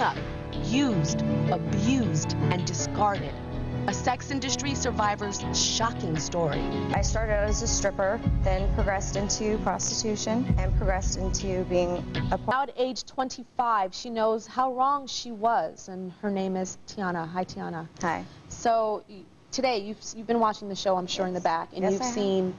up used, abused, and discarded. A sex industry survivor's shocking story. I started out as a stripper, then progressed into prostitution, and progressed into being a at age 25, she knows how wrong she was, and her name is Tiana. Hi, Tiana. Hi. So today, you've, you've been watching the show, I'm sure, in the back, and Yes, you've I seen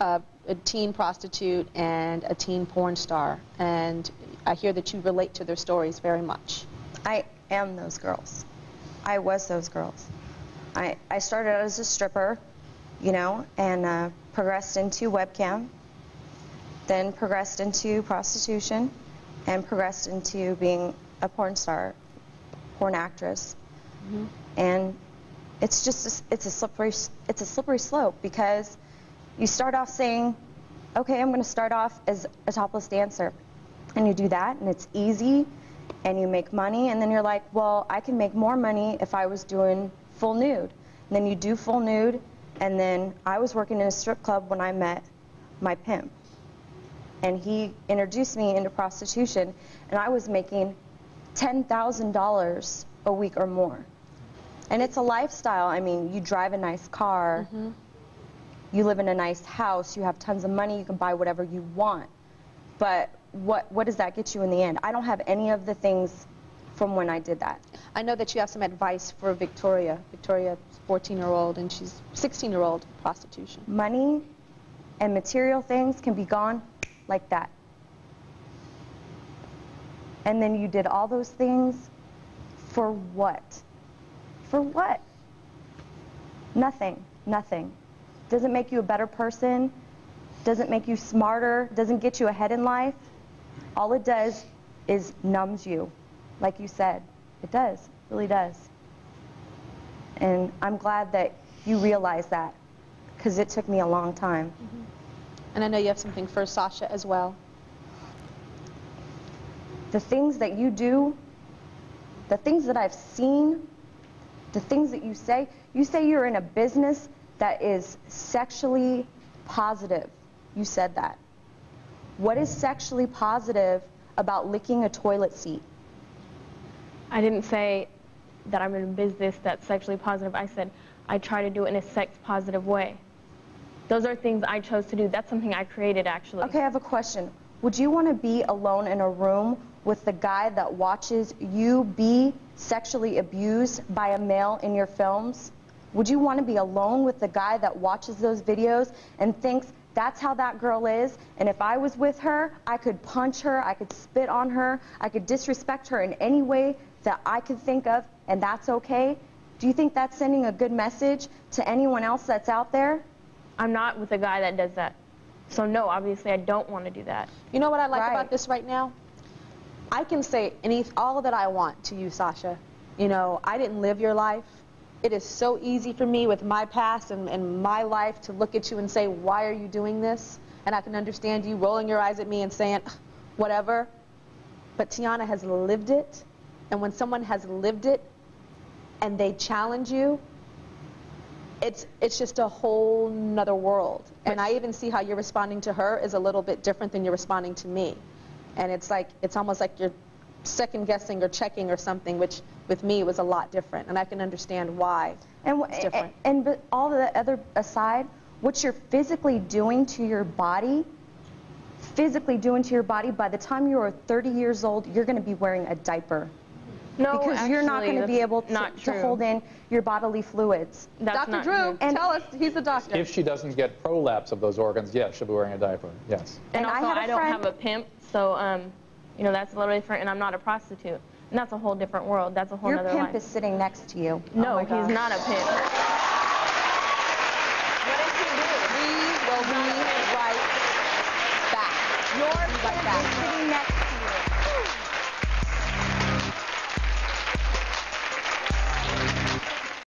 uh, a teen prostitute and a teen porn star, and I hear that you relate to their stories very much. I am those girls. I was those girls. I, I started out as a stripper, you know, and uh, progressed into webcam, then progressed into prostitution, and progressed into being a porn star, porn actress. And it's just a, it's a slippery it's a slippery slope because you start off saying, okay, I'm going to start off as a topless dancer, and you do that, and it's easy, and you make money, and then you're like, well, I can make more money if I was doing full nude. And then you do full nude, and then I was working in a strip club when I met my pimp, and he introduced me into prostitution, and I was making ten thousand dollars a week or more. And it's a lifestyle. I mean, you drive a nice car, mm-hmm. you live in a nice house, you have tons of money, you can buy whatever you want. But what what does that get you in the end? I don't have any of the things from when I did that. I know that you have some advice for Victoria. Victoria's 14-year-old, and she's 16-year-old prostitution. Money and material things can be gone like that. And then you did all those things for what? For what? Nothing. Nothing. Doesn't make you a better person. Doesn't make you smarter. Doesn't get you ahead in life. All it does is numbs you. Like you said. It does. It really does. And I'm glad that you realize that because it took me a long time. Mm-hmm. And I know you have something for Sasha as well. The things that you do, the things that I've seen, the things that you say, you say you're in a business that is sexually positive. You said that. What is sexually positive about licking a toilet seat? I didn't say that I'm in a business that's sexually positive. I said I try to do it in a sex positive way. Those are things I chose to do. That's something I created actually. Okay, I have a question. Would you want to be alone in a room with the guy that watches you be sexually abused by a male in your films? Would you want to be alone with the guy that watches those videos and thinks that's how that girl is? And if I was with her, I could punch her, I could spit on her, I could disrespect her in any way that I could think of, and that's okay? Do you think that's sending a good message to anyone else that's out there? I'm not with a guy that does that. So no, obviously I don't want to do that. You know what I like Right. about this right now? I can say any all that I want to you, Sasha. You know, I didn't live your life. It is so easy for me with my past and, and my life to look at you and say, why are you doing this? And I can understand you rolling your eyes at me and saying, whatever. But Tiana has lived it. And when someone has lived it and they challenge you, it's it's just a whole nother world. And I even see how you're responding to her is a little bit different than you're responding to me. And it's like it's almost like you're second guessing or checking or something, which with me was a lot different. And I can understand why And, it's different. and, and all the other aside, what you're physically doing to your body, physically doing to your body, by the time you are 30 years old, you're going to be wearing a diaper. No, because you're not going to be able to, not to hold in your bodily fluids. That's Dr. not Drew, true. And- tell us, he's a doctor. If she doesn't get prolapse of those organs, yes, she'll be wearing a diaper. Yes. And, And I also, had a I, don't have a pimp, so um, you know that's a little different. And I'm not a prostitute, and that's a whole different world. That's a whole Your other pimp life. is sitting next to you. no, Oh he's not a pimp. What did he do? We will be right back. Your Your pimp is sitting next